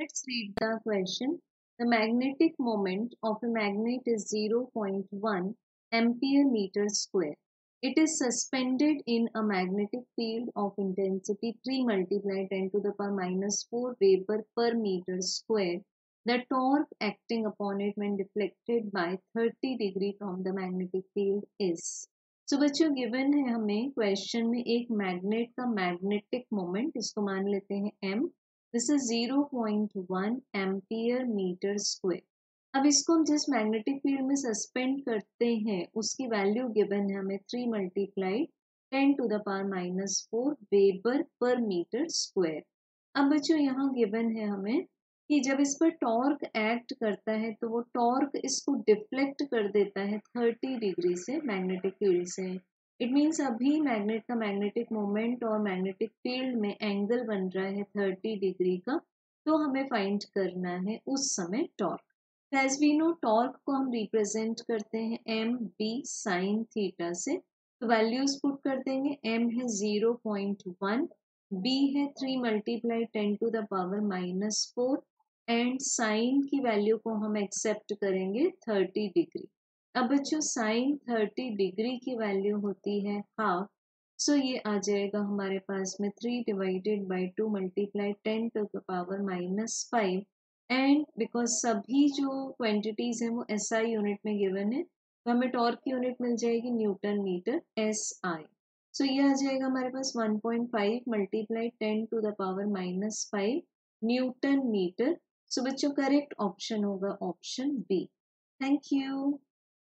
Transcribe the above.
Let's read the question. The magnetic moment of a magnet is 0.1 ampere meter square. It is suspended in a magnetic field of intensity 3 multiplied 10 to the power minus 4 Weber per meter square. The torque acting upon it when deflected by 30 degree from the magnetic field is. So so, बच्चों given है हमें question में एक magnet का magnetic moment इसको मान लेते हैं M this is zero point one ampere metre square अब इसको हम जिस मैग्नेटिक फ़ील्ड में सस्पेंड करते हैं, उसकी वैल्यू गिवन है हमें three multiplied ten to the power minus four weber per metre square अब बच्चों, यहाँ गिवन है हमें कि जब इस पर टॉर्क एक्ट करता है तो वो टॉर्क इसको डिफ्लेक्ट कर देता है थर्टी डिग्री से मैग्नेटिक फ़ील्ड से। इट मीन्स अभी मैग्नेट का मैग्नेटिक मोमेंट और मैग्नेटिक फ़ील्ड में एंगल बन रहा है थर्टी डिग्री का तो हमें फाइंड करना है उस समय टॉर्क एज टॉर्क को हम रिप्रेजेंट करते हैं एम बी साइन थीटा से. तो वैल्यूज़ पुट कर देंगे एम है ज़ीरो पॉइंट वन बी है three multiply ten to the power minus four and sine की वैल्यू को हम एक्सेप्ट करेंगे थर्टी डिग्री अब बच्चों साइन थर्टी डिग्री की वैल्यू होती है हाफ़, सो so ये आ जाएगा हमारे पास में three divided by two multiply ten to the power minus five and because सभी जो क्वांटिटीज हैं वो एस आई यूनिट में गिवन है तो हमें टॉर्क की यूनिट मिल जाएगी newton metre S I so ये आ जाएगा हमारे पास 1.5 point five multiply ten to the power minus five newton metre so बच्चों करेक्ट ऑप्शन होगा ऑप्शन बी थैंक यू